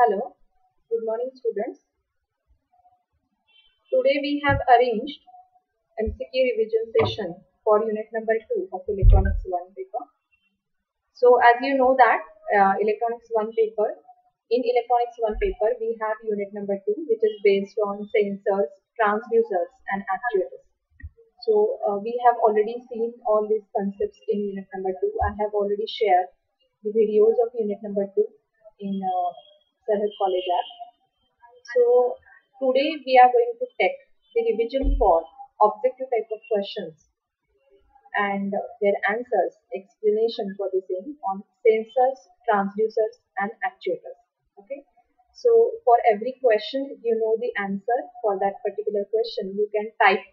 Hello, good morning students. Today we have arranged MCQ revision session for unit number 2 of electronics 1 paper. So as you know that uh, electronics 1 paper, in electronics 1 paper we have unit number 2 which is based on sensors, transducers and actuators. So uh, we have already seen all these concepts in unit number 2. I have already shared the videos of unit number 2 in uh, Sarhad College. So today we are going to take the revision for objective type of questions and their answers, explanation for the same on sensors, transducers and actuators. Okay. So for every question, you know the answer for that particular question. You can type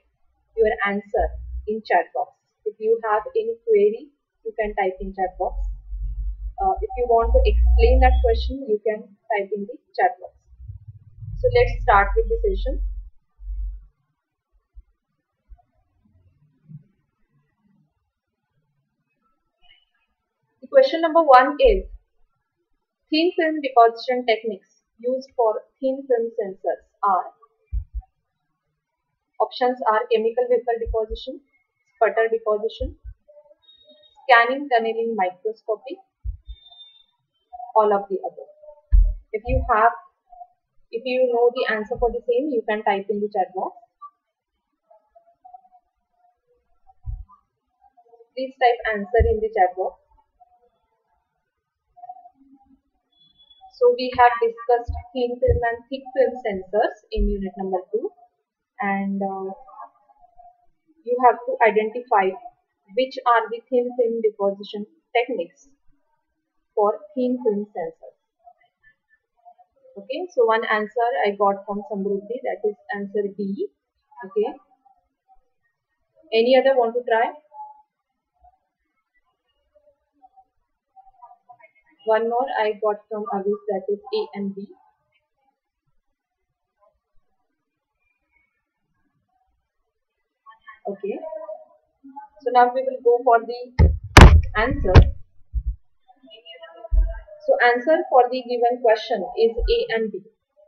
your answer in chat box. If you have any query, you can type in chat box. Uh, if you want to explain that question, you can type in the chat box. So let's start with the session. The question number one is thin film deposition techniques used for thin film sensors are options are chemical vapor deposition, sputter deposition, scanning tunneling microscopy, all of the above. If you have, if you know the answer for the same, you can type in the chat box. Please type answer in the chat box. So we have discussed thin film and thick film sensors in unit number 2 and uh, you have to identify which are the thin film deposition techniques for thin film sensors. Okay, so one answer I got from Samruddhi that is answer B. Okay. Any other want to try? One more I got from Avis that is A and B. Okay. So now we will go for the answer. So answer for the given question is A and B.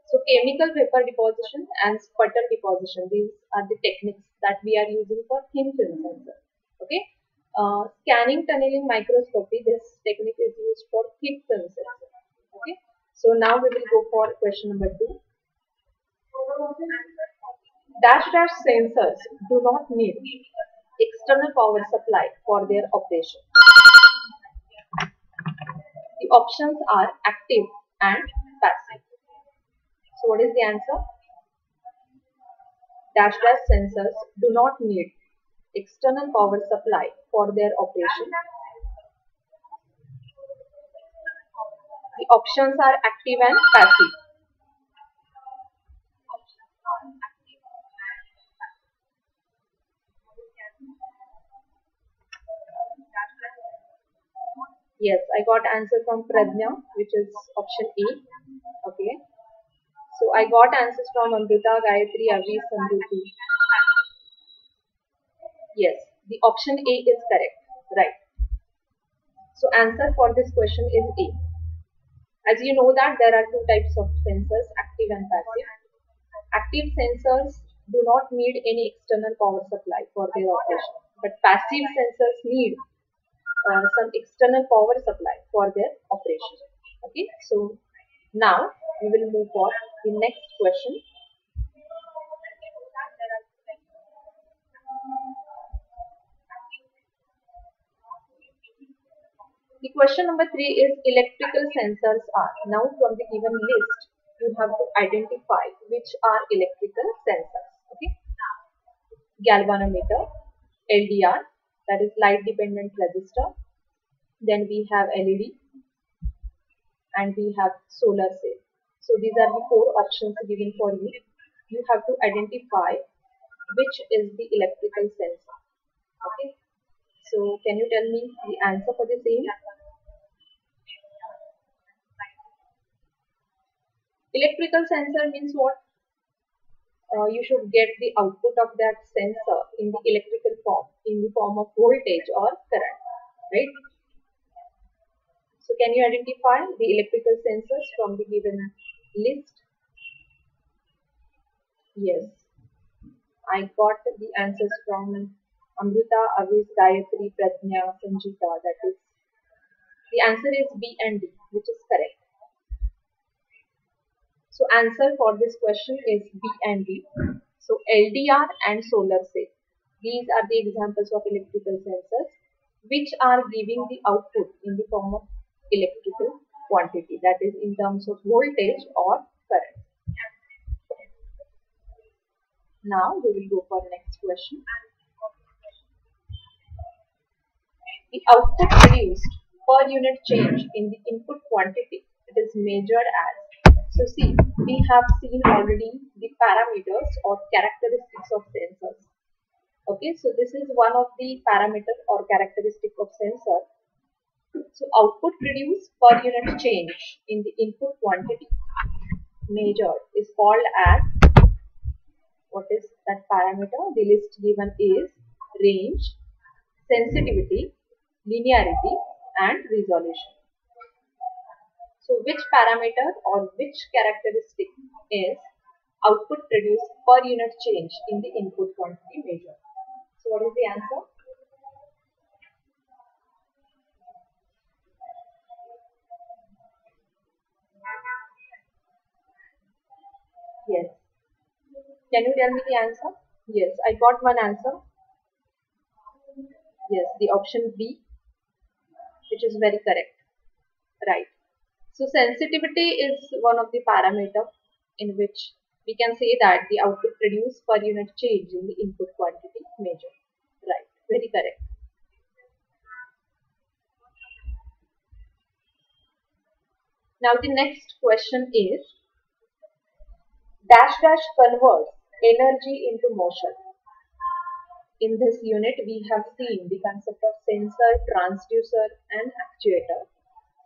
So chemical vapor deposition and sputter deposition. These are the techniques that we are using for thin film sensor. Okay. Uh, scanning tunneling microscopy. This technique is used for thick film sensor. Okay. So now we will go for question number two. Dash dash sensors do not need external power supply for their operation. Options are active and passive. So what is the answer? Dash dash sensors do not need external power supply for their operation. The options are active and passive. Yes, I got answer from Pradnya, which is option A. Okay. So I got answers from Amrita, Gayatri, Avi, Samruddhi. Yes, the option A is correct. Right. So answer for this question is A. As you know that there are two types of sensors, active and passive. Active sensors do not need any external power supply for their operation. But passive sensors need uh, some external power supply for their operation. Okay, so now we will move on the next question. The question number three is electrical sensors are. Now from the given list, you have to identify which are electrical sensors. Okay, galvanometer, LDR, that is light dependent resistor. Then we have LED and we have solar cell. So these are the four options given for you. You have to identify which is the electrical sensor. Okay. So can you tell me the answer for the same? Electrical sensor means what? Uh, you should get the output of that sensor in the electrical form, in the form of voltage or current, right? So can you identify the electrical sensors from the given list? Yes. I got the answers from Amrita, Avis, Gayatri, Pradnya, Sanjita. That is, the answer is B and D, which is correct. So answer for this question is B and D. So LDR and solar cell. These are the examples of electrical sensors which are giving the output in the form of electrical quantity that is in terms of voltage or current. Now we will go for the next question. The output produced per unit change in the input quantity it is measured as. So see, we have seen already the parameters or characteristics of sensors. Okay, so this is one of the parameters or characteristic of sensor. So output produced per unit change in the input quantity measured is called as what is that parameter? The list given is range, sensitivity, linearity and resolution. So which parameter or which characteristic is output produced per unit change in the input quantity measure? So what is the answer? Yes. Can you tell me the answer? Yes, I got one answer. Yes, the option B, which is very correct. Right. So sensitivity is one of the parameter in which we can say that the output produced per unit change in the input quantity measure. Right. Very correct. Now the next question is dash dash converts energy into motion. In this unit, we have seen the concept of sensor, transducer and actuator.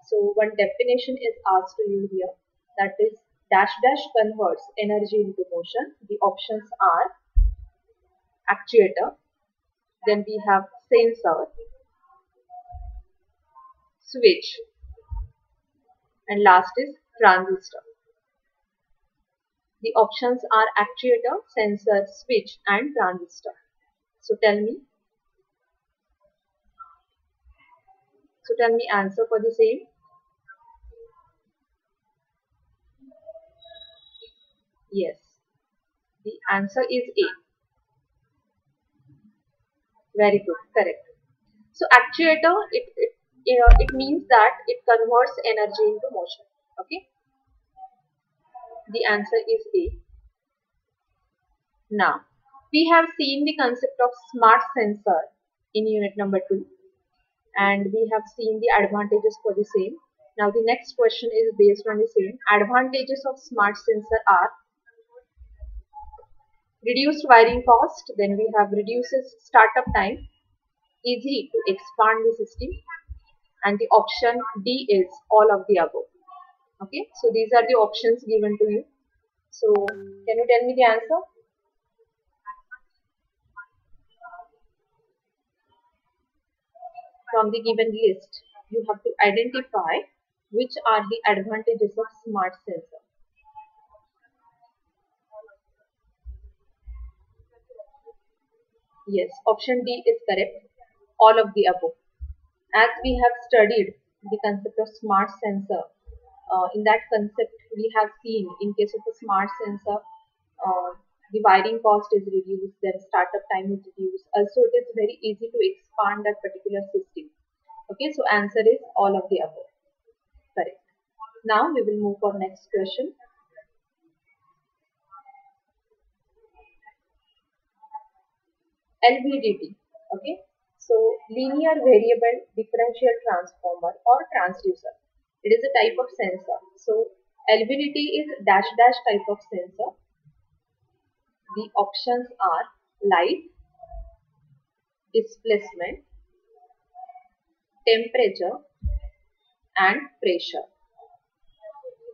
So one definition is asked to you here that is dash dash converts energy into motion. The options are actuator, then we have sensor, switch and last is transistor. The options are actuator, sensor, switch and transistor. So tell me. So tell me answer for the same. Yes. The answer is A. Very good. Correct. So actuator, it, it, you know, it means that it converts energy into motion. Okay. The answer is A. Now, we have seen the concept of smart sensor in unit number 2 and we have seen the advantages for the same. Now the next question is based on the same. Advantages of smart sensor are reduced wiring cost, then we have reduces startup time, easy to expand the system and the option D is all of the above. Okay so these are the options given to you. So can you tell me the answer? From the given list you have to identify which are the advantages of smart sensor yes option d is correct. All of the above. As we have studied the concept of smart sensor uh, in that concept we have seen in case of a smart sensor uh, the wiring cost is reduced then startup time is reduced. Also it is very easy to expand that particular system. Okay so answer is all of the above. Correct. Now we will move for next question LVDT okay so linear variable differential transformer or transducer it is a type of sensor. So LVDT is dash dash type of sensor. The options are light, displacement, temperature and pressure.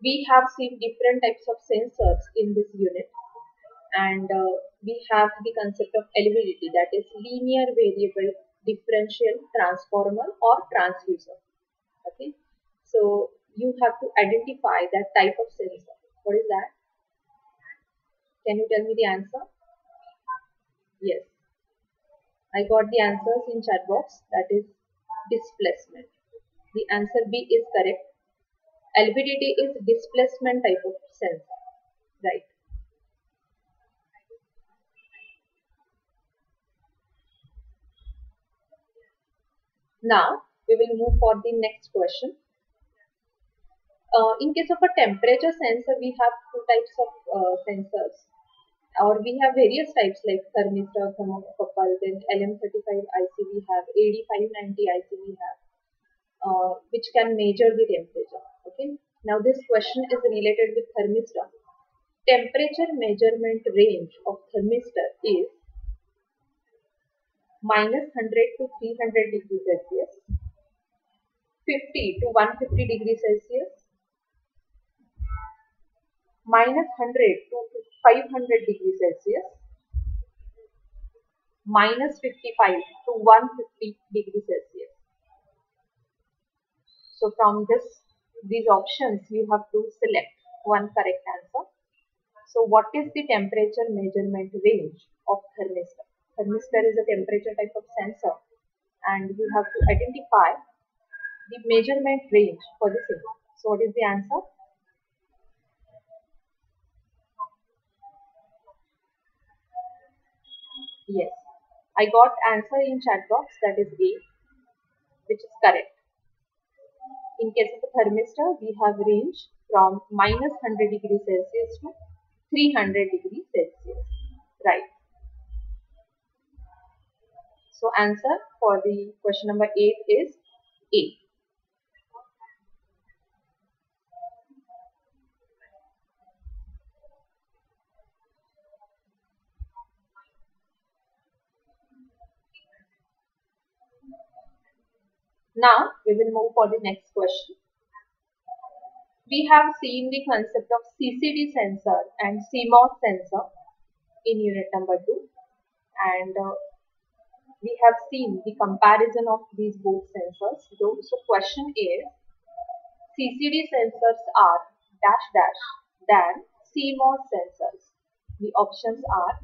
We have seen different types of sensors in this unit and uh, we have the concept of LVDT that is linear variable differential transformer or transducer. Okay. So you have to identify that type of sensor. What is that? Can you tell me the answer? Yes. I got the answers in chat box. That is displacement. The answer B is correct. LVDT is displacement type of sensor. Right. Now we will move for the next question. Uh, in case of a temperature sensor, we have two types of uh, sensors or we have various types like thermistor, thermocouple, then LM35 IC we have, AD590 IC we have, uh, which can measure the temperature. Okay. Now this question is related with thermistor. Temperature measurement range of thermistor is minus 100 to 300 degrees Celsius, 50 to 150 degrees Celsius, minus 100 to 500 degrees Celsius, minus 55 to 150 degrees Celsius. So from this these options you have to select one correct answer. So what is the temperature measurement range of thermistor? Thermistor is a temperature type of sensor and you have to identify the measurement range for the same. So what is the answer? Yes, I got answer in chat box that is A, which is correct. In case of the thermistor, we have range from minus 100 degrees Celsius to 300 degrees Celsius. Right. So answer for the question number 8 is A. Now we will move for the next question. We have seen the concept of CCD sensor and CMOS sensor in unit number 2 and uh, we have seen the comparison of these both sensors. So, so question is CCD sensors are dash dash than CMOS sensors. The options are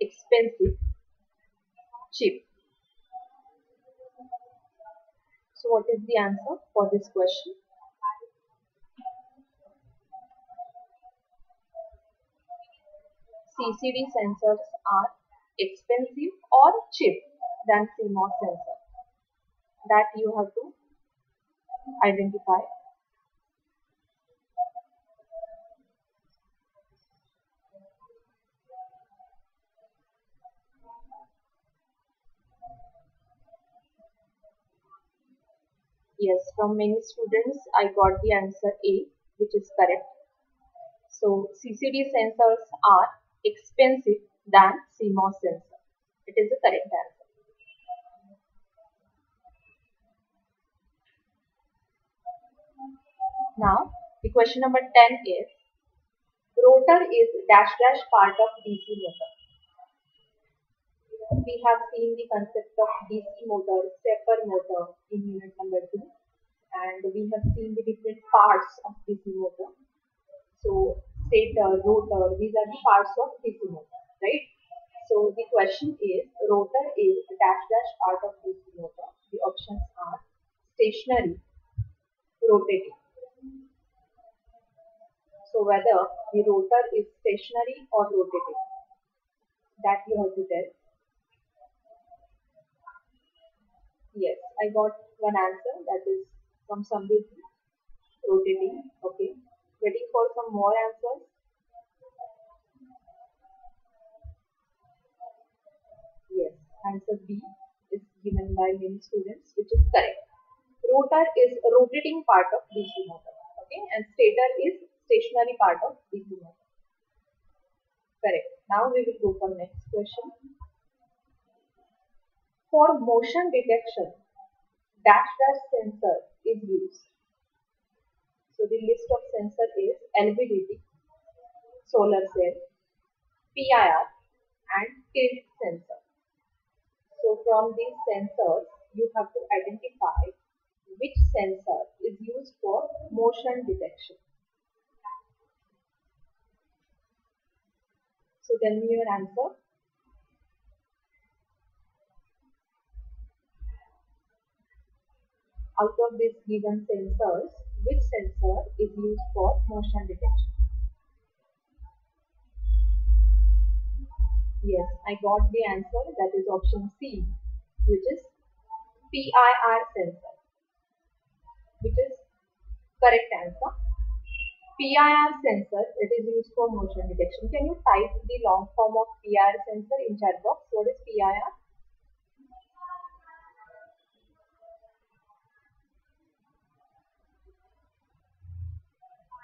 expensive, cheap, So what is the answer for this question? CCD sensors are expensive or cheap than CMOS sensor. That you have to identify. Yes, from many students I got the answer A, which is correct. So CCD sensors are expensive than CMOS sensor. It is the correct answer. Now, the question number 10 is, rotor is dash dash part of DC motor we have seen the concept of DC motor, stepper motor in unit number 2 and we have seen the different parts of DC motor. So stator, rotor, these are the parts of DC motor, right? So the question is, rotor is dash dash part of DC motor. The options are stationary, rotating. So whether the rotor is stationary or rotating, that you have to tell. Yes, I got one answer that is from Samruddhi. Rotating. Okay. Waiting for some more answers. Answer B is given by many students, which is correct. Rotor is rotating part of DC motor. Okay, and stator is stationary part of DC motor. Correct. Now we will go for next question. For motion detection, dash dash sensor is used. So the list of sensor is LVDT, solar cell, PIR and tilt sensor. So from these sensors, you have to identify which sensor is used for motion detection. So tell me your answer. Out of these given sensors, which sensor is used for motion detection? Yes, I got the answer. That is option C, which is PIR sensor, which is correct answer. PIR sensor, it is used for motion detection. Can you type the long form of PIR sensor in chat box? What is PIR?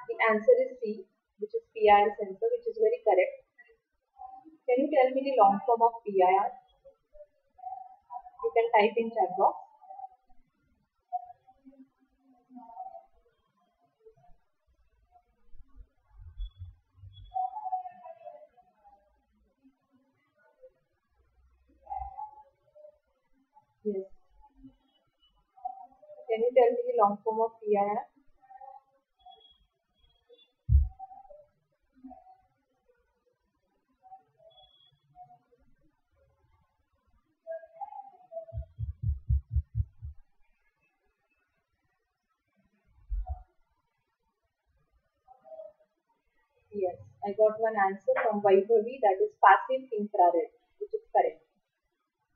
The answer is C, which is PIR sensor, which is very correct. Can you tell me the long form of PIR? You can type in chat box. Yes. Can you tell me the long form of PIR? One answer from Vaibhavi that is passive infrared, which is correct.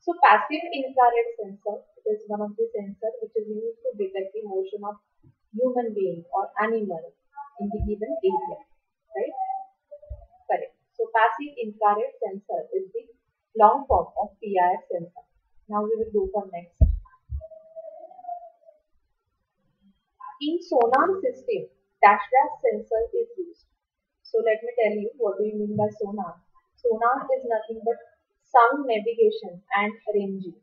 So passive infrared sensor is one of the sensor which is used to detect the motion of human being or animal in the given area, right? Correct. So passive infrared sensor is the long form of PIR sensor. Now we will go for next. In sonar system, dash dash sensor is used. So let me tell you what do you mean by sonar. Sonar is nothing but sound navigation and ranging.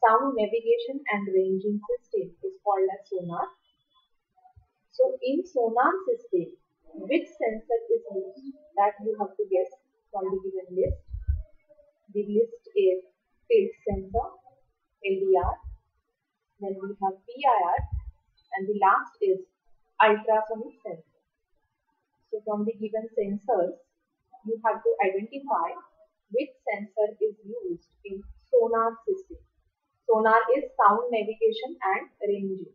Sound navigation and ranging system is called as sonar. So in sonar system, which sensor is used? That you have to guess from the given list. The list is tilt sensor, LDR, then we have PIR, and the last is ultrasonic sensor. So from the given sensors, you have to identify which sensor is used in sonar system. Sonar is sound navigation and ranging.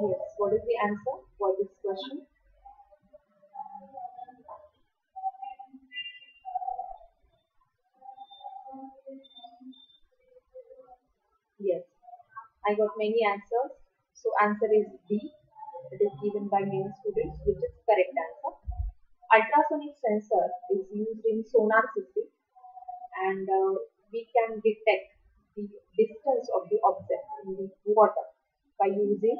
Yes, what is the answer for this question? Yes, I got many answers. So answer is D. It is given by many students, which is correct answer. Ultrasonic sensor is used in sonar system and uh, we can detect the distance of the object in the water by using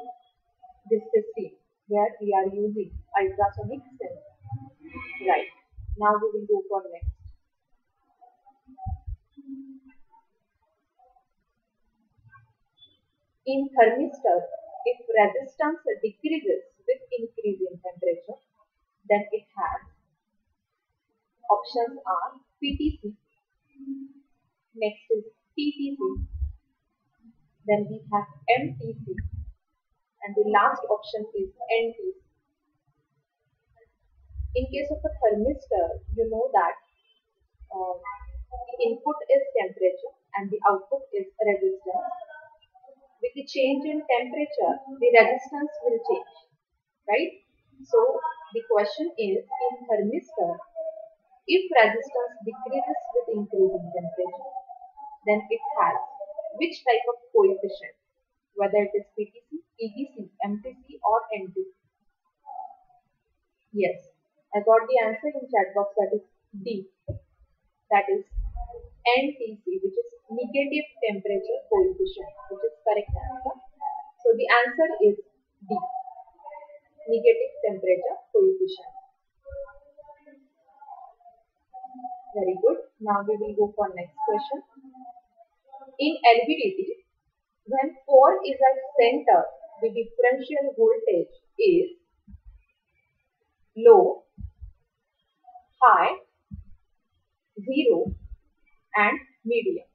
this system where we are using ultrasonic sensor. Right. Now we will go for next. In thermistor, if resistance decreases with increase in temperature, then it has options are PTC, next is TTC, then we have MTC, and the last option is NTC. In case of a thermistor, you know that uh, the input is temperature and the output is resistance with the change in temperature, the resistance will change, right? So the question is in thermistor, if resistance decreases with increasing temperature, then it has which type of coefficient, whether it is PTC, TTC, MTC or NTC. Yes, I got the answer in chat box that is D. That is NTC, which is negative temperature coefficient, which is correct answer. So the answer is D, negative temperature coefficient. Very good. Now we will go for next question. In LVDT, when core is at center, the differential voltage is low, high, 0 and medium.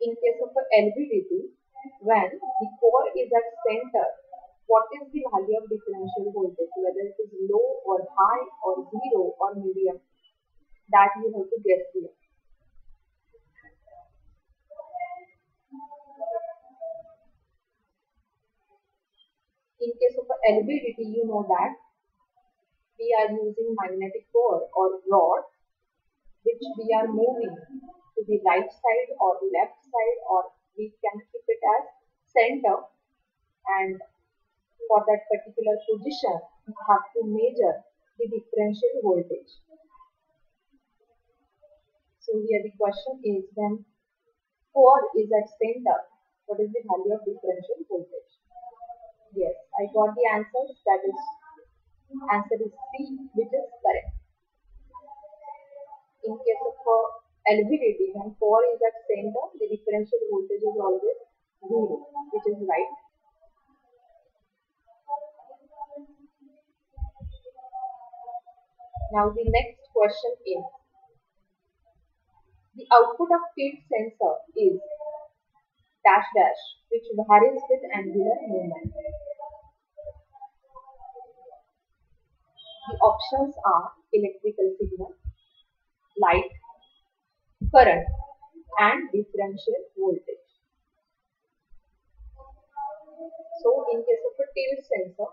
In case of a LVDT, when the core is at center, what is the value of differential voltage, whether it is low or high or zero or medium, that you have to guess here. In case of LVDT, you know that we are using magnetic core or rod which we are moving to the right side or left side or we can keep it as center and for that particular position you have to measure the differential voltage. So here the question is when core is at center what is the value of differential voltage? Yes, I got the answers. That is, answer is C, which is correct. In case of uh, LVDT, when core is at center, the differential voltage is always zero, which is right. Now the next question is, the output of tilt sensor is dash dash which varies with angular movement. The options are electrical signal, light, current and differential voltage. So in case of a tilt sensor,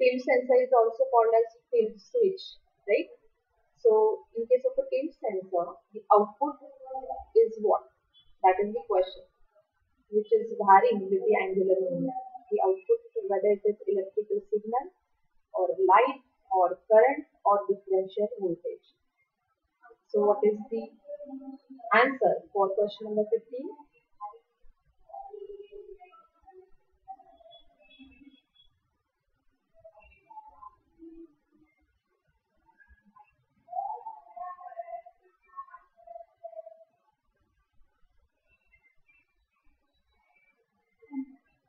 tilt sensor is also called as tilt switch, right? So in case of a tilt sensor, the output is what? That is the question, which is varying with the angular movement. The output, whether it is electrical signal or light or current or differential voltage. So what is the answer for question number 15?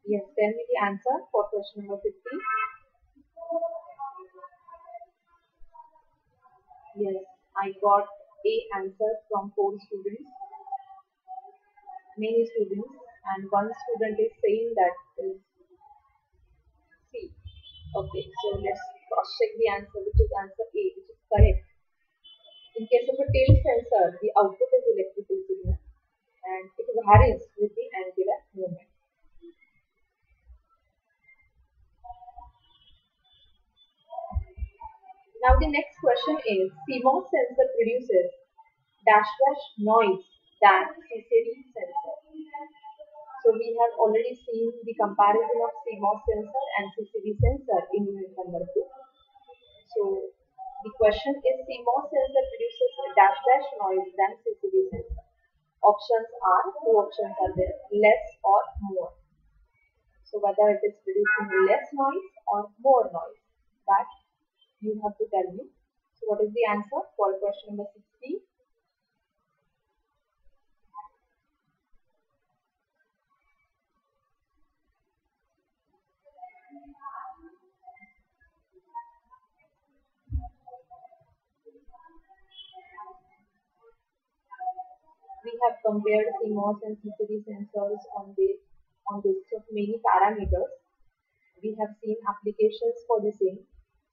Yes, tell me the answer for question number 15. Yes, I got A answer from four students, many students, and one student is saying that is C. Okay, so let's cross check the answer, which is answer A, which is correct. In case of a tilt sensor, the output is electrical signal and it varies with the angular movement. Now the next question is CMOS sensor produces dash dash noise than CCD sensor. So we have already seen the comparison of CMOS sensor and CCD sensor in unit number 2. So the question is CMOS sensor produces dash dash noise than CCD sensor. Options are, two options are there, less or more. So whether it is producing less noise or more noise, that you have to tell me. So what is the answer for question number 60? We have compared CMOS and CCD sensors on the on basis of many parameters. We have seen applications for the same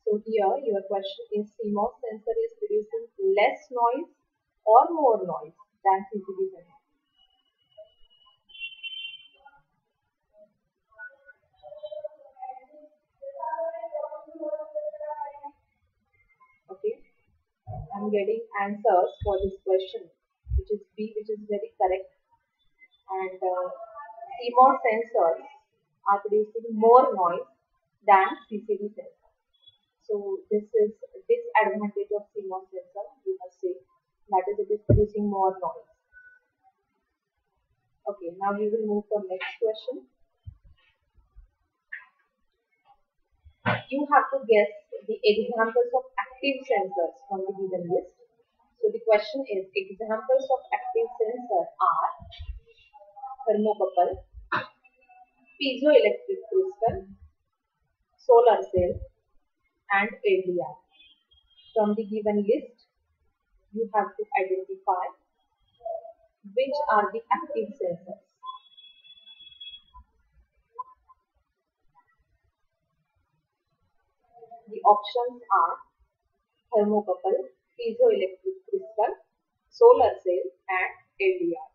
so here your question is CMOS sensor is producing less noise or more noise than CCD sensor. Okay, I'm getting answers for this question, which is B, which is very correct. And uh, CMOS sensors are producing more noise than CCD sensors. So this is disadvantage of CMOS sensor, we must say. That is, it is producing more noise. Okay, now we will move to next question. You have to guess the examples of active sensors from the given list. So the question is, examples of active sensor are thermocouple, piezoelectric crystal, solar cell, and LDR. From the given list, you have to identify which are the active sensors. The options are thermocouple, piezoelectric crystal, solar cell and LDR.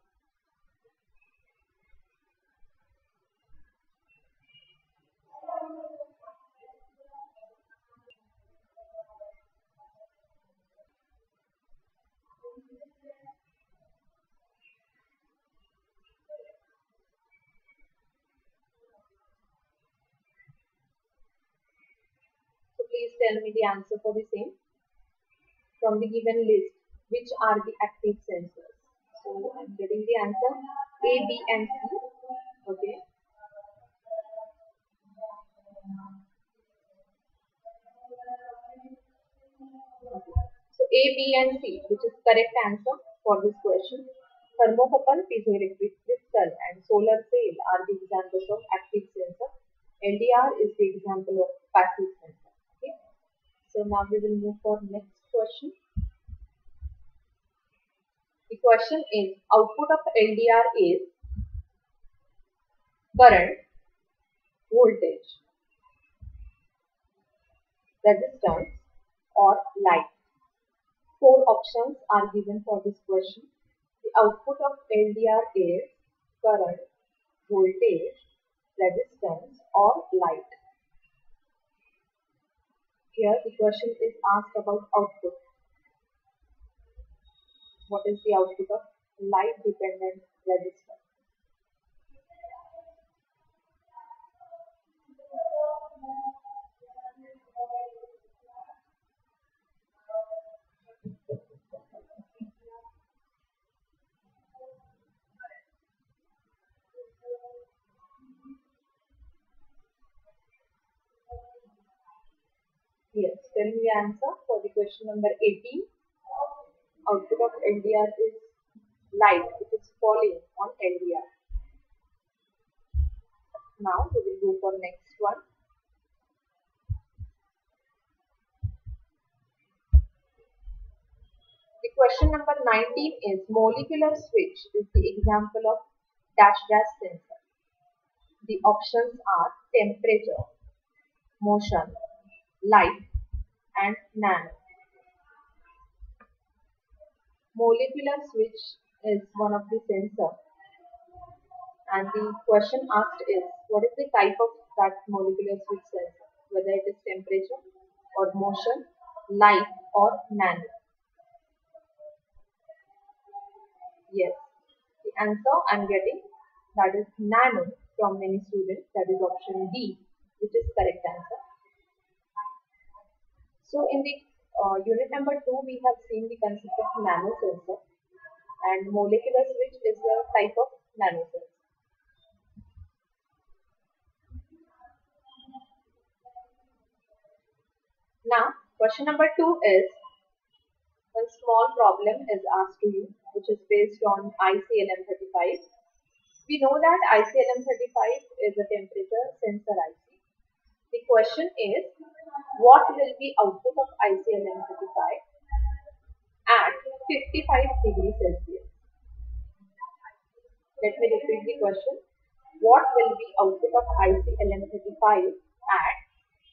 Please tell me the answer for the same. From the given list, which are the active sensors? So I'm getting the answer A, B and C. Okay. So A, B and C, which is correct answer for this question. Thermocouple, piezoelectric crystal and solar cell are the examples of active sensor. LDR is the example of passive sensor. So now we will move for next question. The question is output of LDR is current, voltage, resistance or light. Four options are given for this question. The output of LDR is current, voltage, resistance or light. Here the question is asked about output. What is the output of light dependent resistor? Yes, tell me the answer for the question number 18. Output of LDR is light, It is falling on LDR. Now we will go for next one. The question number 19 is molecular switch is the example of dash dash sensor. The options are temperature, motion, light and nano. Molecular switch is one of the sensor and the question asked is what is the type of that molecular switch sensor whether it is temperature or motion, light or nano. Yes, the answer I am getting that is nano from many students that is option D which is correct answer. So in the uh, unit number 2 we have seen the concept of nano sensor and molecular switch is a type of nano sensor. Now question number 2 is one small problem is asked to you which is based on ICLM35. We know that ICLM35 is a temperature sensor IC. The question is what will be output of ICLM35 at 55 degrees Celsius? Let me repeat the question. What will be output of ICLM35 at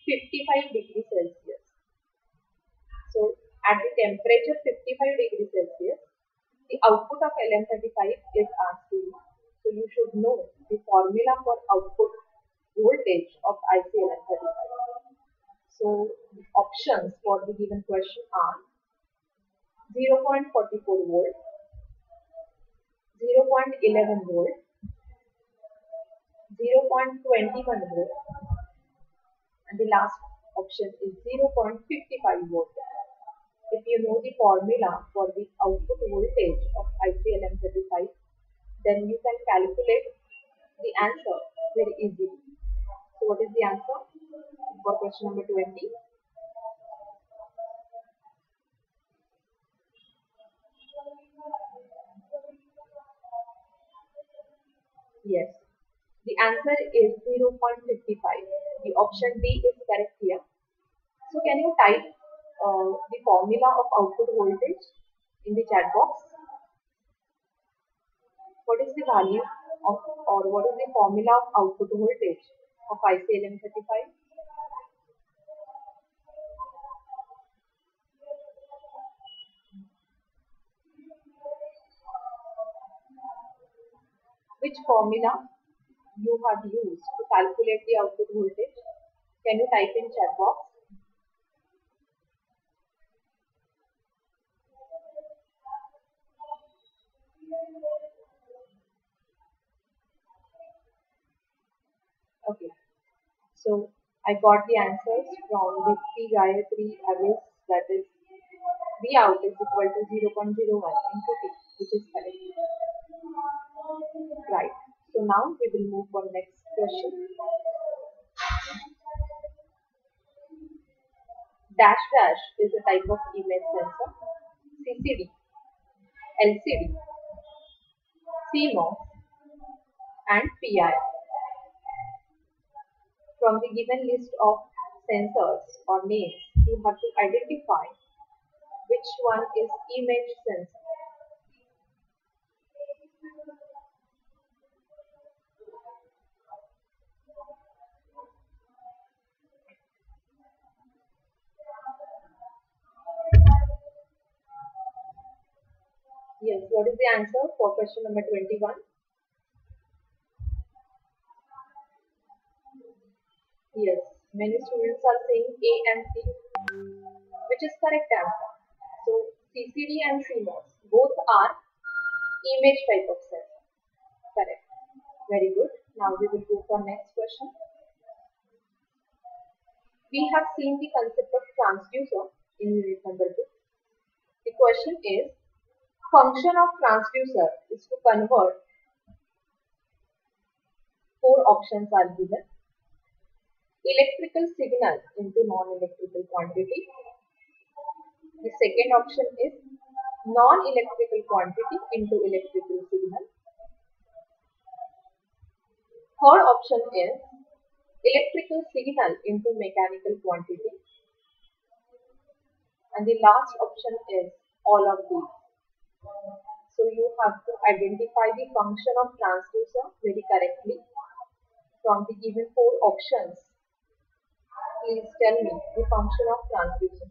55 degrees Celsius? So, at the temperature 55 degrees Celsius, the output of LM35 is asked to you. So, you should know the formula for output voltage of ICLM35. So options for the given question are 0.44 volt, 0.11 volt, 0.21 volt and the last option is 0.55 volt. If you know the formula for the output voltage of ICLM35 then you can calculate the answer very easily. What is the answer? for question number 20. Yes, the answer is 0.55. The option D is correct here. So can you type uh, the formula of output voltage in the chat box? What is the value of or what is the formula of output voltage of ICLM35. Which formula you have used to calculate the output voltage? Can you type in chat box? Okay so I got the answers from the P Gayatri Avis that is V out is equal to 0 0.01 into T which is correct. Right. So now we will move on next question. Dash dash is a type of image sensor. CCD, LCD, CMOS and PI. From the given list of sensors or names, you have to identify which one is image sensor. Yes, what is the answer for question number 21? Yes, many students are saying A and C, which is correct answer. So, CCD and CMOS, both are image type of sensor. Correct. Very good. Now we will go for next question. We have seen the concept of transducer in unit number 2. The question is, function of transducer is to convert four options are given electrical signal into non-electrical quantity. The second option is non-electrical quantity into electrical signal. Third option is electrical signal into mechanical quantity. And the last option is all of these. So you have to identify the function of transducer very correctly from the given four options. Please tell me the function of transducer.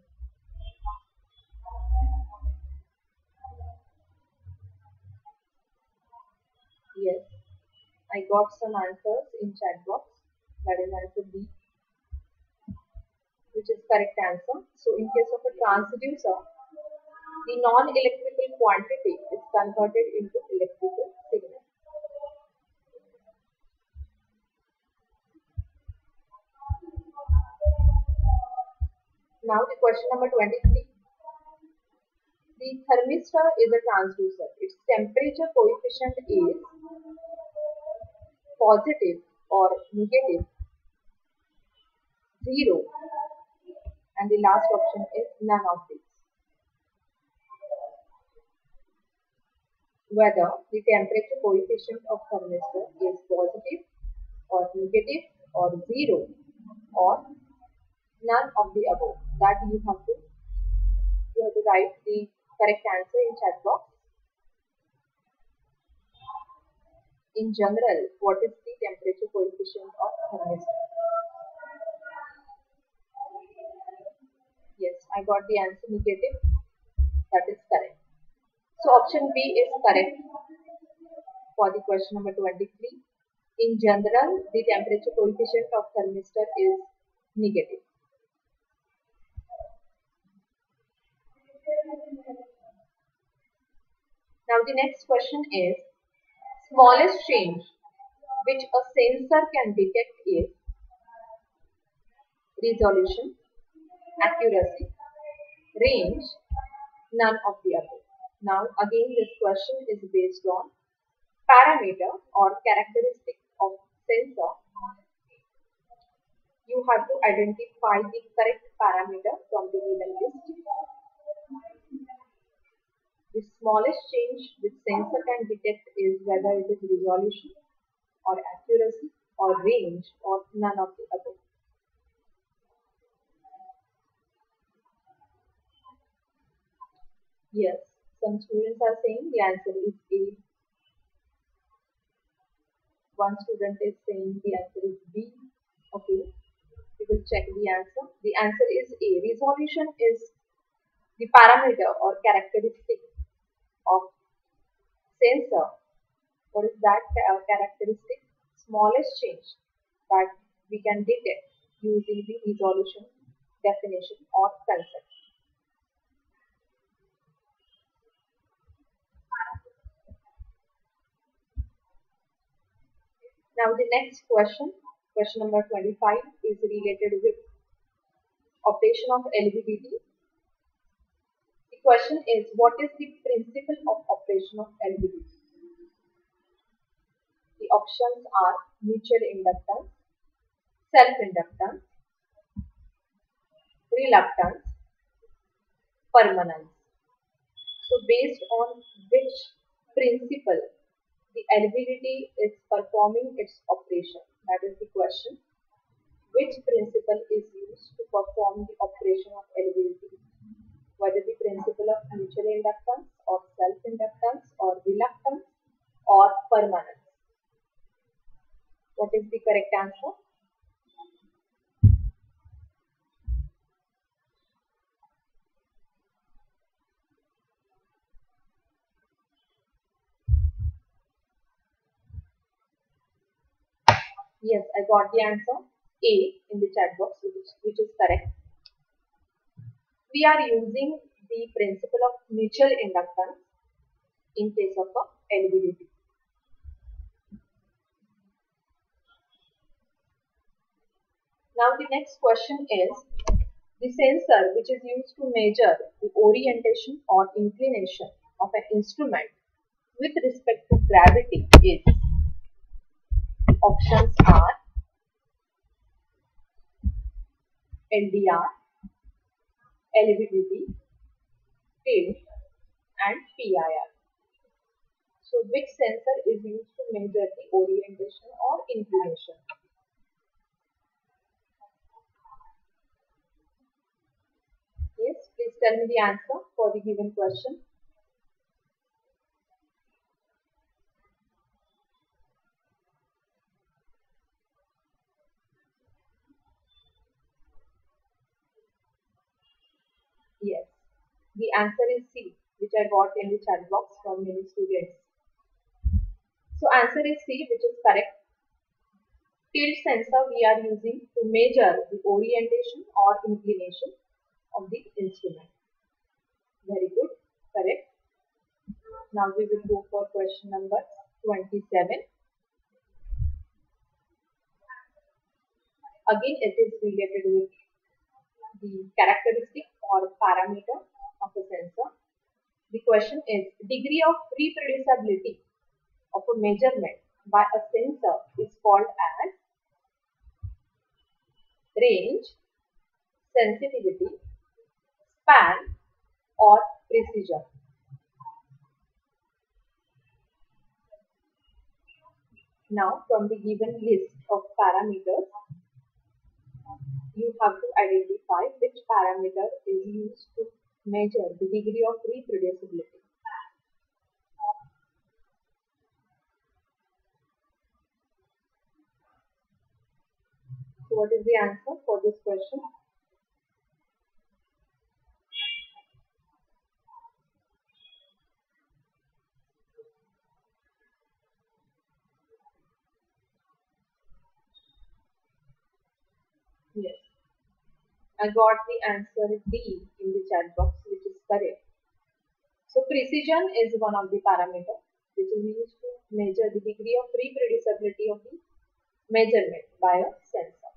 Yes, I got some answers in chat box. That is answer B, which is correct answer. So in case of a transducer, the non-electrical quantity is converted into electrical Now the question number 23. The thermistor is a transducer. Its temperature coefficient is positive or negative, 0 and the last option is none of these. whether the temperature coefficient of thermistor is positive or negative or zero or none of the above. That you have to you have to write the correct answer in chat box. In general, what is the temperature coefficient of thermistor? Yes, I got the answer negative. That is correct. So option B is correct for the question number 23. In general, the temperature coefficient of thermistor is negative. Now the next question is smallest change which a sensor can detect is resolution, accuracy, range, none of the above. Now again this question is based on parameter or characteristic of sensor. You have to identify the correct parameter from the given list. The smallest change which sensor can detect is whether it is resolution or accuracy or range or none of the above. Yes. Some students are saying the answer is A. One student is saying the answer is B. Okay, we will check the answer. The answer is A. Resolution is the parameter or characteristic of sensor What is that uh, characteristic? Smallest change that we can detect using the resolution definition or concept. Now the next question, question number 25 is related with operation of LVDT. Question is what is the principle of operation of LVDT? The options are mutual inductance, self-inductance, reluctance, permeance. So based on which principle the LVDT is performing its operation? That is the question. Which principle is used to perform the operation of LVDT? Whether the principle of mutual inductance or self-inductance or reluctance or permeance. What is the correct answer? Yes, I got the answer A in the chat box, which which is correct. We are using the principle of mutual inductance in case of a LVDT. Now the next question is the sensor which is used to measure the orientation or inclination of an instrument with respect to gravity is options are LDR, LVDT, tilt and PIR. So which sensor is used to measure the orientation or inclination? Yes, please tell me the answer for the given question. Yes. The answer is C, which I got in the chat box from many students. So answer is C, which is correct. Tilt sensor we are using to measure the orientation or inclination of the instrument. Very good. Correct. Now we will go for question number 27. Again, it is related with the characteristic or parameter of a sensor. The question is degree of reproducibility of a measurement by a sensor is called as range, sensitivity, span or precision. Now from the given list of parameters, you have to identify which parameter is used to measure the degree of reproducibility. So what is the answer for this question? Yes. I got the answer D in the chat box, which is correct. So precision is one of the parameters which is used to measure the degree of reproducibility of the measurement by a sensor.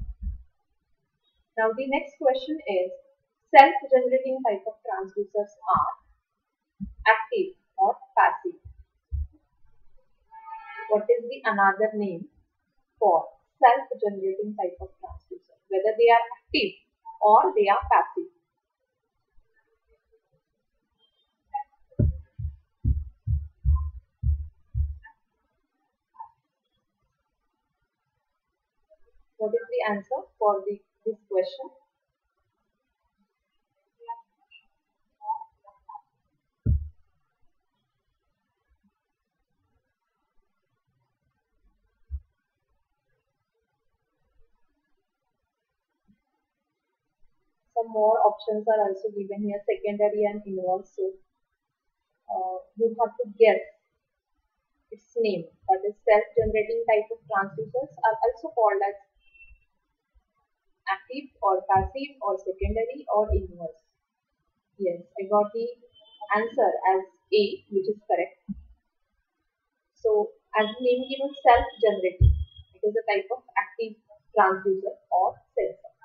Now the next question is self-generating type of transducers are active or passive. What is the another name for self-generating type of transducer? Whether they are active or they are passive. What is the answer for the, this question? Some more options are also given here, secondary and inverse. So uh, you have to guess its name, that is self-generating type of transducers are also called as active or passive or secondary or inverse. Yes, I got the answer as A, which is correct. So, as name given self-generating, it is a type of active transducer or sensor.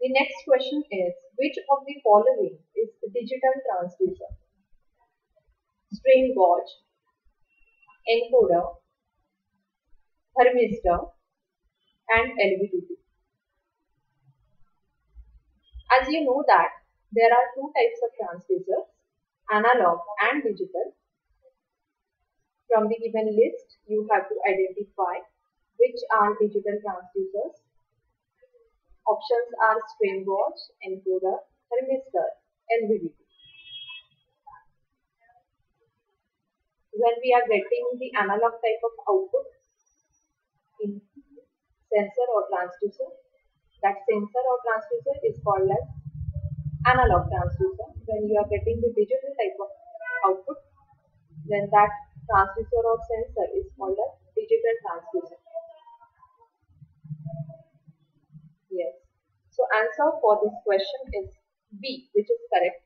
The next question is, which of the following is digital transducer? Strain gauge, encoder, thermistor, and LVDT. As you know that there are two types of transducers, analog and digital. From the given list, you have to identify which are digital transducers Options are gauge, encoder, thermistor, and LVDT. When we are getting the analog type of output in sensor or transducer, that sensor or transducer is called as analog transducer. When you are getting the digital type of output, then that transducer or sensor is called as digital transducer. Yes. So answer for this question is B, which is correct.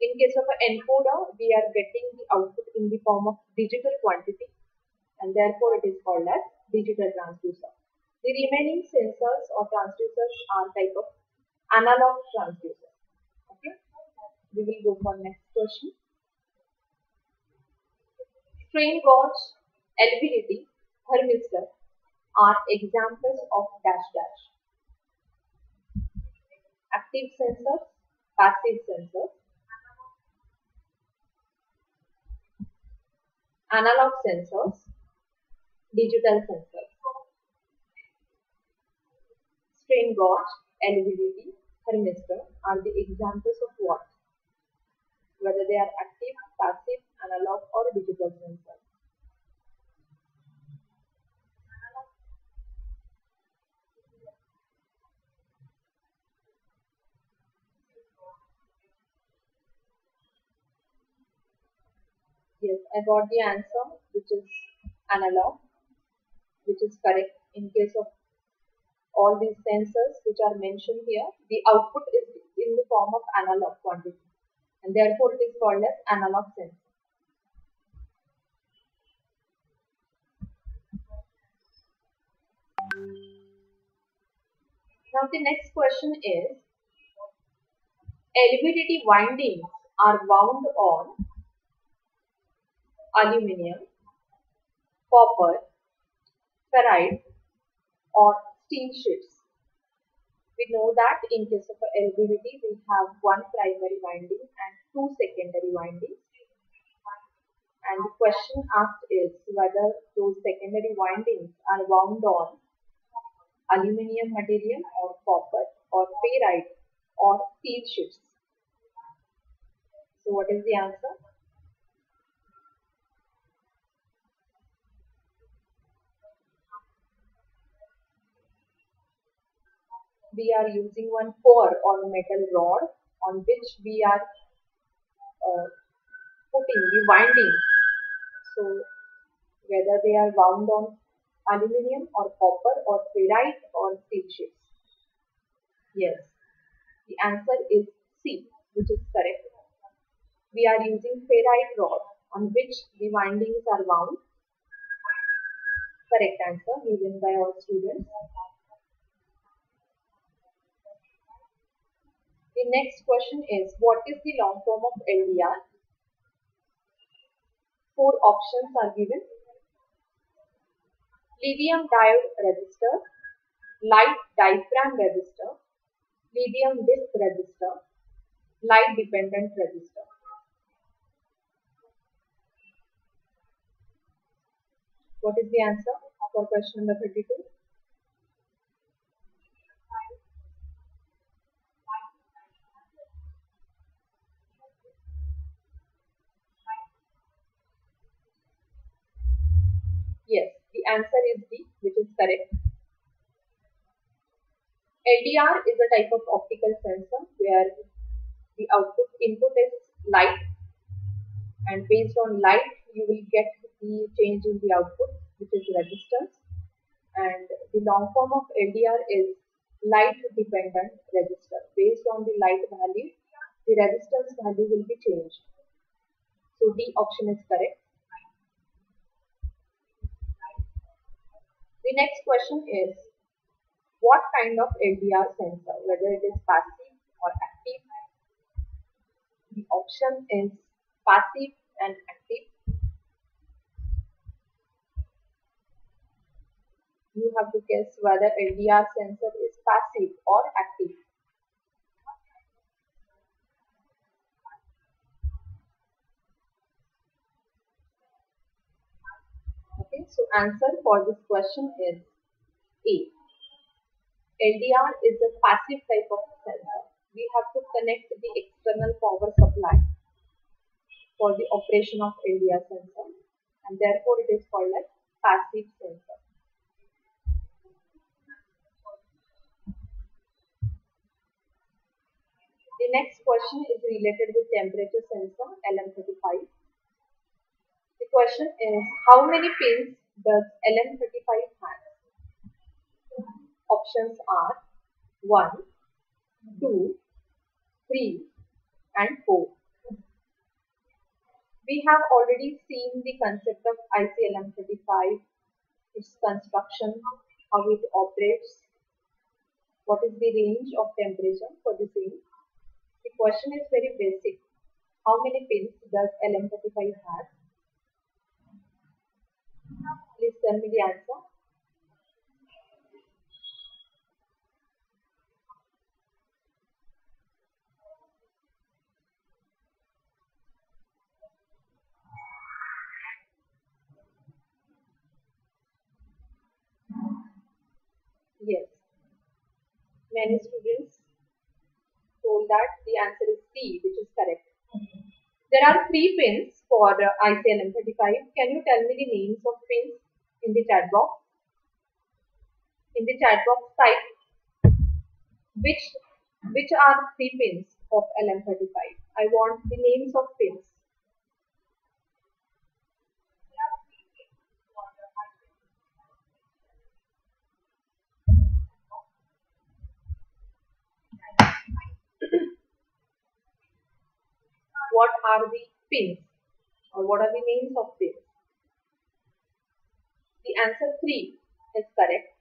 In case of an encoder, we are getting the output in the form of digital quantity and therefore it is called as digital transducer. The remaining sensors or transducers are type of analog transducer. Okay. We will go for next question. Strain gauge, LVDT, thermistor are examples of dash dash active sensors, passive sensors, analog sensors, digital sensors. Strain gauge, LVDT, thermistor are the examples of what? Whether they are active, passive, analog or digital sensors. Yes, I got the answer, which is analog, which is correct in case of all these sensors which are mentioned here. The output is in the form of analog quantity and therefore it is called as analog sensor. Now the next question is LVDT windings are wound on aluminium, copper, ferrite or steel sheets. We know that in case of LVDT we have one primary winding and two secondary windings. And the question asked is whether those secondary windings are wound on aluminium material or copper or ferrite or steel sheets. So what is the answer? We are using one core or metal rod on which we are uh, putting the winding. So whether they are wound on aluminium or copper or ferrite or steel sheets. Yes, the answer is C, which is correct. We are using ferrite rod on which the windings are wound. Correct answer given by our students. The next question is what is the long form of LDR? Four options are given. Lithium diode resistor, light diaphragm resistor, lithium disc resistor, light dependent resistor. What is the answer for question number 32? Yes, the answer is D, which is correct. LDR is a type of optical sensor where the output input is light and based on light you will get the change in the output which is resistance and the long form of LDR is light dependent resistor. Based on the light value the resistance value will be changed. So D option is correct. The next question is what kind of LDR sensor, whether it is passive or active. The option is passive and active. You have to guess whether LDR sensor is passive or active. Okay, so answer for this question is A. LDR is a passive type of sensor. We have to connect the external power supply for the operation of LDR sensor and therefore it is called as passive sensor. The next question is related with temperature sensor LM35. The question is how many pins does LM35 have? options are 1, 2, 3 and 4. We have already seen the concept of ICLM35, its construction, how it operates, what is the range of temperature for the same. The question is very basic. How many pins does LM35 have? Please tell me the answer. Yes. Many students told that the answer is C, which is correct. There are three pins for uh, ICLM35. Can you tell me the names of pins in the chat box? In the chat box type which which are three pins of LM35. I want the names of pins. what are the pins or what are the names of pins? The answer 3 is correct.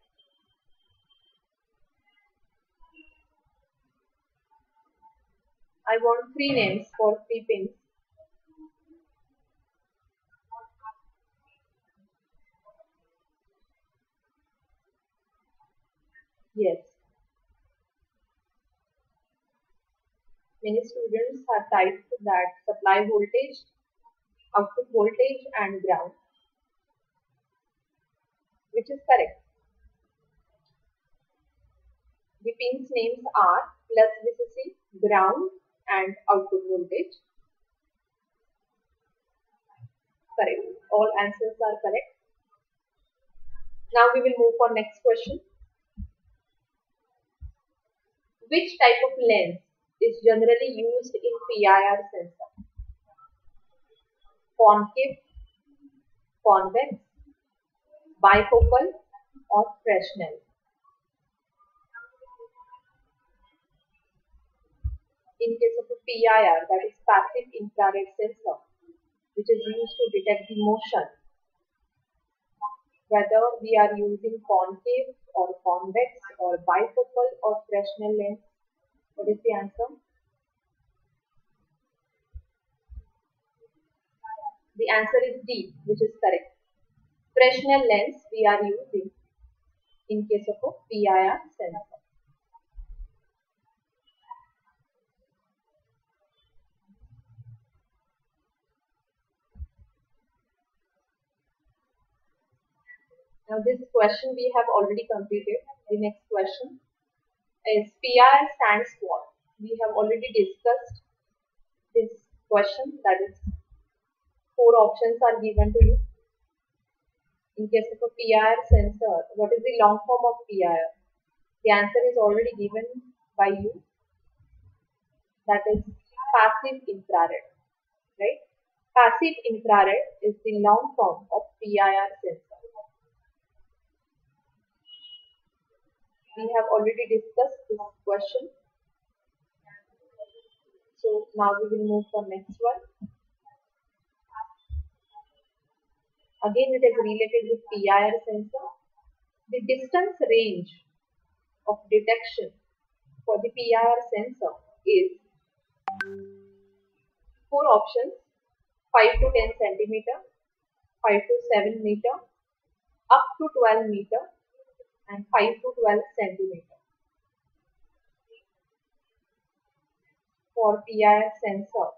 I want three names for three pins. Yes. many students have typed that supply voltage, output voltage and ground, which is correct. The pins names are plus VCC, ground and output voltage. Correct. All answers are correct. Now we will move for next question. Which type of lens is generally used in PIR sensor. Concave, convex, bifocal or Fresnel. In case of a PIR, that is passive infrared sensor, which is used to detect the motion. Whether we are using concave or convex or bifocal or Fresnel lens, what is the answer? The answer is D, which is correct. Fresnel lens we are using in case of a PIR sensor. Now this question we have already completed. The next question is PIR stands for. We have already discussed this question that is four options are given to you. In case of a PIR sensor, what is the long form of PIR? The answer is already given by you. That is passive infrared, right? Passive infrared is the long form of PIR sensor. We have already discussed this question. So now we will move for next one. Again, it is related with PIR sensor. The distance range of detection for the PIR sensor is four options 5 to 10 centimeter, 5 to 7 meter, up to 12 meter, and 5 to 12 centimeter. For PIR sensor,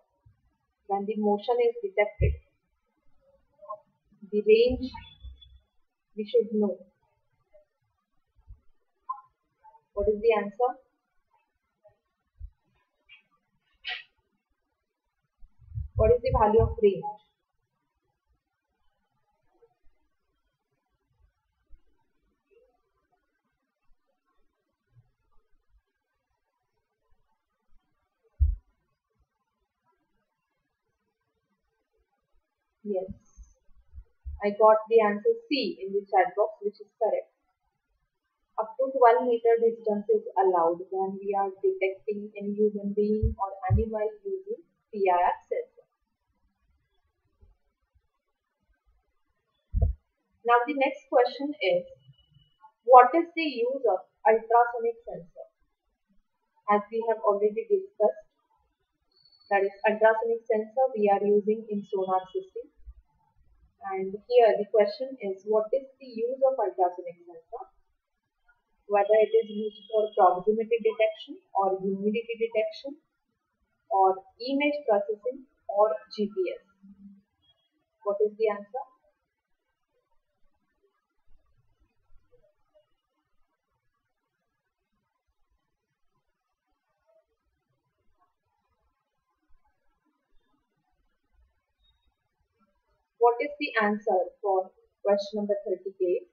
when the motion is detected, the range we should know. What is the answer? What is the value of range? Yes. I got the answer C in the chat box which is correct. Up to 12 meter distance is allowed when we are detecting any human being or animal using PIR sensor. Now the next question is, what is the use of ultrasonic sensor? As we have already discussed, that is ultrasonic sensor we are using in sonar system and here the question is what is the use of ultrasonic sensor? Whether it is used for proximity detection or humidity detection or image processing or GPS. What is the answer? What is the answer for question number 38?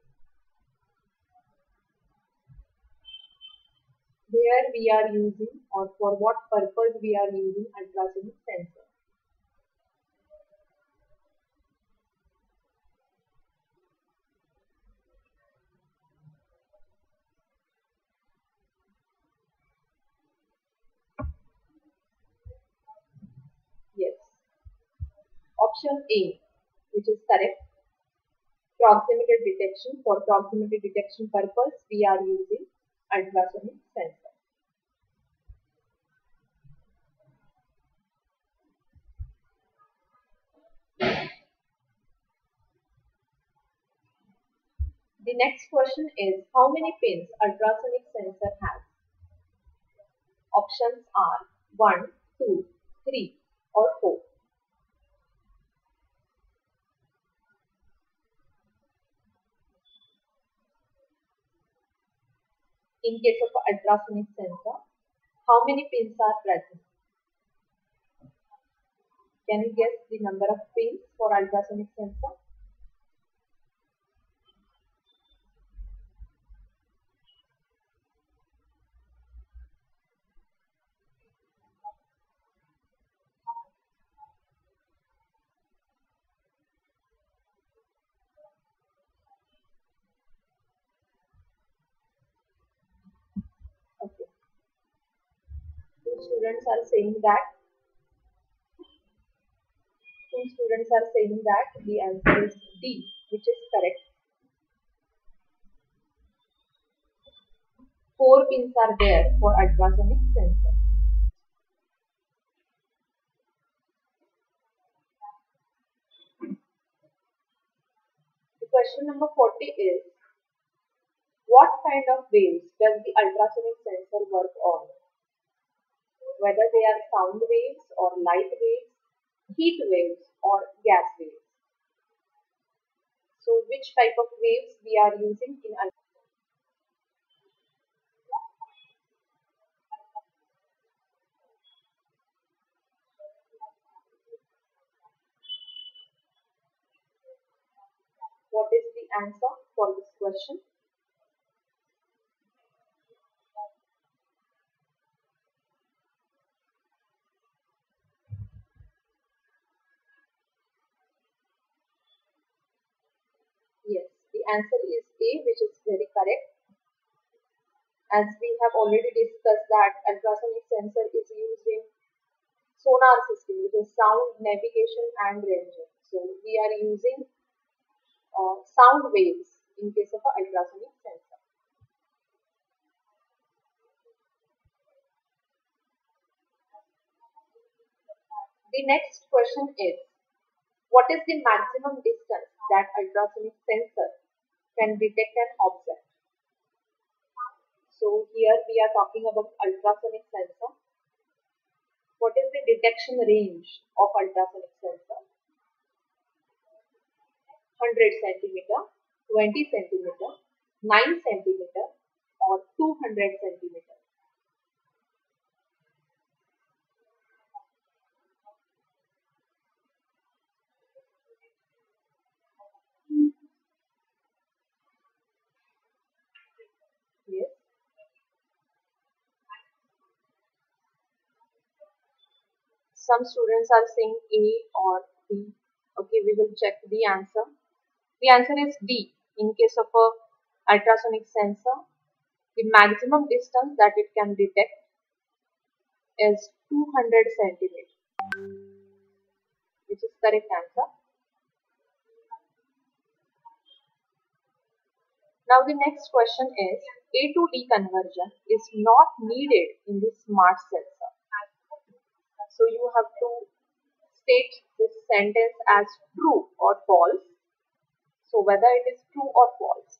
Where we are using or for what purpose we are using ultrasonic sensor. Yes. Option A which is correct. Proximity detection. For proximity detection purpose, we are using ultrasonic sensor. The next question is how many pins ultrasonic sensor has? Options are 1, 2, 3 or 4. In case of ultrasonic sensor, how many pins are present? Can you guess the number of pins for ultrasonic sensor? Students are saying that two students are saying that the answer is D, which is correct. Four pins are there for ultrasonic sensor. The question number 40 is, what kind of waves does the ultrasonic sensor work on? Whether they are sound waves or light waves, heat waves or gas waves. So which type of waves we are using in What is the answer for this question? Answer is A which is very correct. As we have already discussed that ultrasonic sensor is used in sonar system which is sound navigation and ranging. So we are using uh, sound waves in case of ultrasonic sensor. The next question is, what is the maximum distance that ultrasonic sensor can detect an object? So here we are talking about ultrasonic sensor. What is the detection range of ultrasonic sensor? 100 centimeter, 20 centimeter, 9 centimeter or 200 centimeter. Yes. Some students are saying A or B. Okay, we will check the answer. The answer is D. In case of a ultrasonic sensor, the maximum distance that it can detect is 200 centimeter, which is correct answer. Now the next question is A to D conversion is not needed in the smart sensor. So you have to state this sentence as true or false. So whether it is true or false.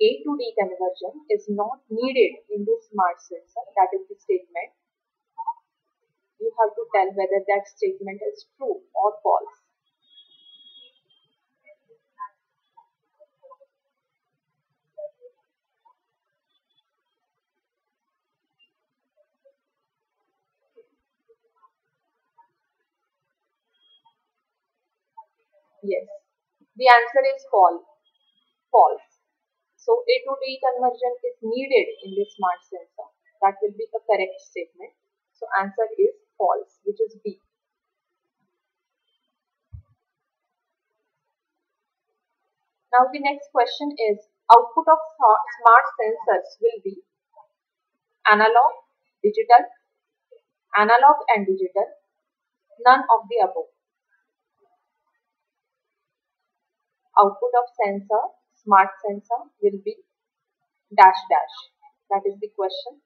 A to D conversion is not needed in the smart sensor. That is the statement. You have to tell whether that statement is true or false. Yes. The answer is false. False. So A to D conversion is needed in the smart sensor. That will be a correct statement. So answer is false, which is B. Now the next question is output of smart sensors will be analog, digital, analog and digital, none of the above. Output of sensor, smart sensor will be dash dash. That is the question.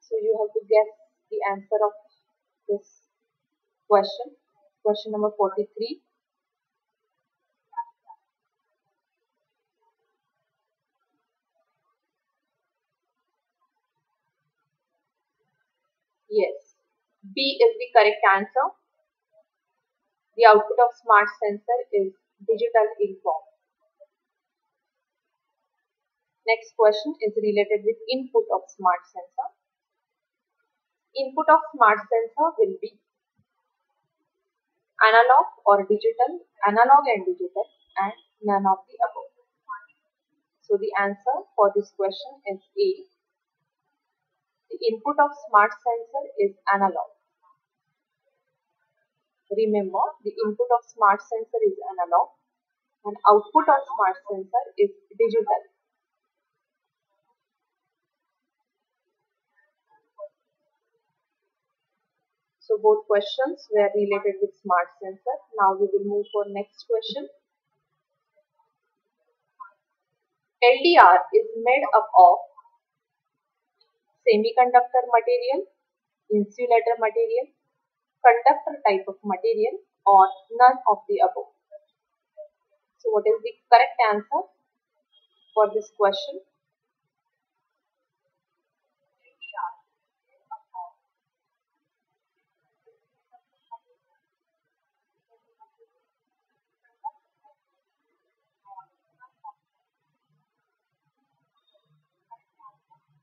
So you have to guess the answer of this question. Question number 43. Yes, B is the correct answer. The output of smart sensor is digital inform. Next question is related with input of smart sensor. Input of smart sensor will be analog or digital, analog and digital and none of the above. So the answer for this question is A input of smart sensor is analog. Remember, the input of smart sensor is analog and output of smart sensor is digital. So both questions were related with smart sensor. Now we will move for next question. LDR is made up of semiconductor material, insulator material, conductor type of material or none of the above. So what is the correct answer for this question?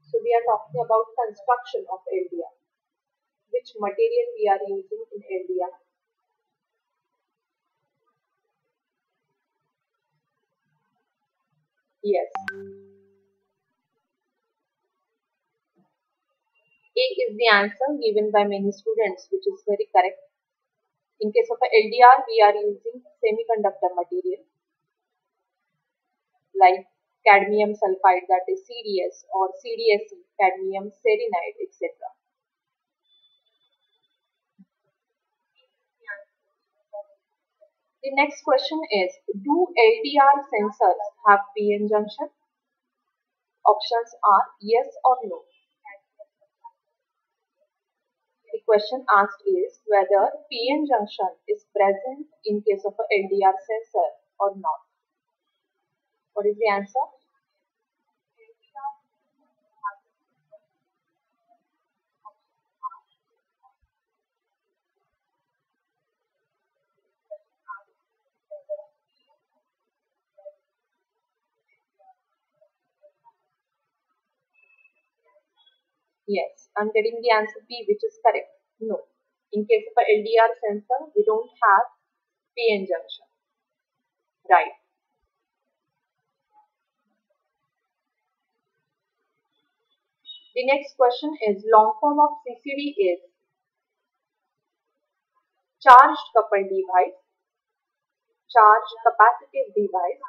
So we are talking about construction of LDR. Which material we are using in LDR? Yes. A is the answer given by many students which is very correct. In case of LDR we are using semiconductor material like cadmium sulfide that is CDS or CDSE, cadmium selenide etc. The next question is, do LDR sensors have PN junction? Options are yes or no. The question asked is whether PN junction is present in case of a LDR sensor or not. What is the answer? Yes, I'm getting the answer B which is correct. No. In case of a LDR sensor, we don't have PN junction. Right. The next question is long form of CCD is charged coupled device, charged capacitive device,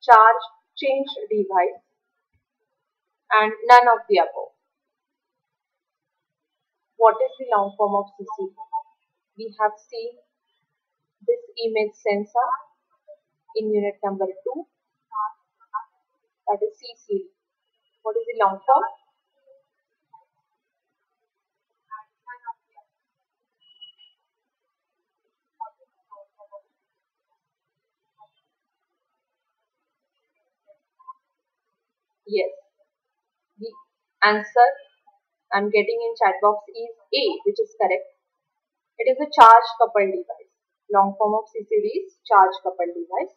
charge change device, and none of the above. What is the long form of CC? We have seen this image sensor in unit number 2 that is CC. What is the long form? Yes, answer I'm getting in chat box is A, which is correct. It is a charge coupled device. Long form of CCD is charge coupled device.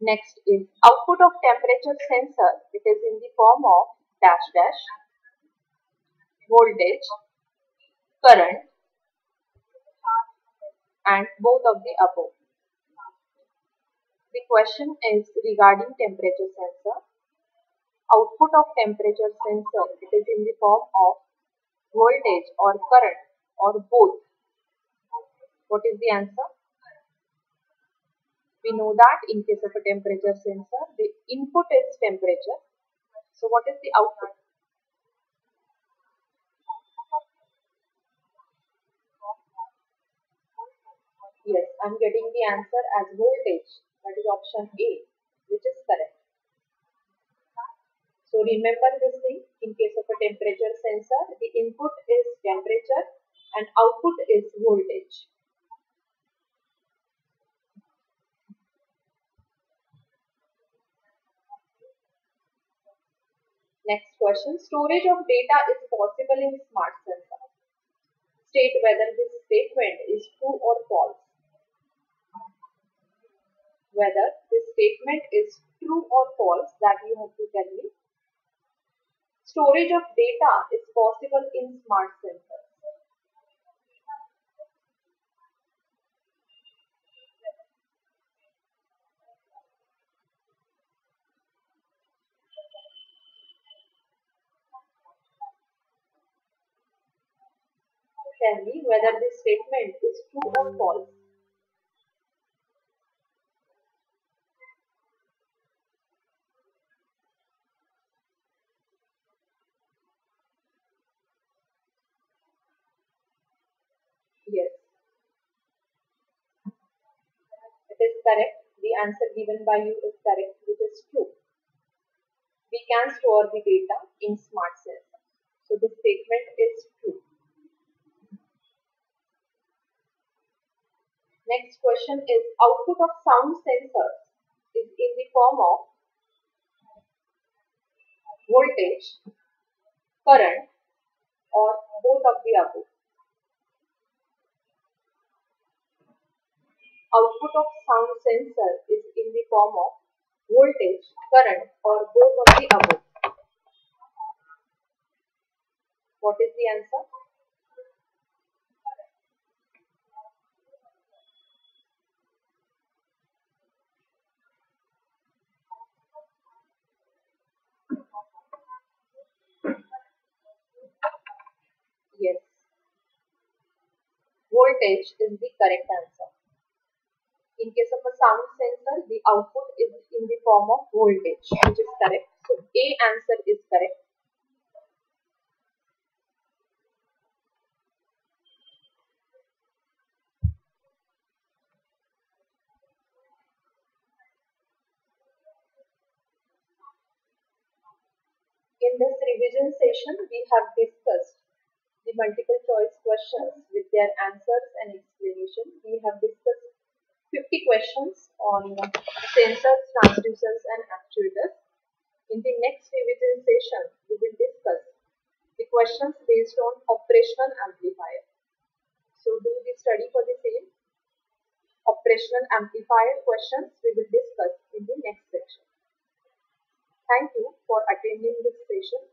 Next is output of temperature sensor. It is in the form of dash dash, voltage, current and both of the above. The question is regarding temperature sensor. Output of temperature sensor, it is in the form of voltage or current or both. What is the answer? We know that in case of a temperature sensor, the input is temperature. So what is the output? Yes, I am getting the answer as voltage. That is option A, which is correct. So remember this thing, in case of a temperature sensor, the input is temperature and output is voltage. Next question, storage of data is possible in smart sensor. State whether this statement is true or false whether this statement is true or false that you have to tell me. Storage of data is possible in smart sensors. Tell me whether this statement is true or false. Yes. It is correct. The answer given by you is correct, which is true. We can store the data in smart sensor. So the statement is true. Next question is output of sound sensors is in the form of voltage, current or both of the above. output of sound sensor is in the form of voltage, current or both of the above. What is the answer? Yes. Voltage is the correct answer. In case of a sound sensor, the output is in the form of voltage, which is correct. So A answer is correct. In this revision session, we have discussed the multiple choice questions with their answers and explanation. We have discussed 50 questions on sensors, transducers and actuators. In the next revision session, we will discuss the questions based on operational amplifier. So do the study for the same. Operational amplifier questions we will discuss in the next section. Thank you for attending this session.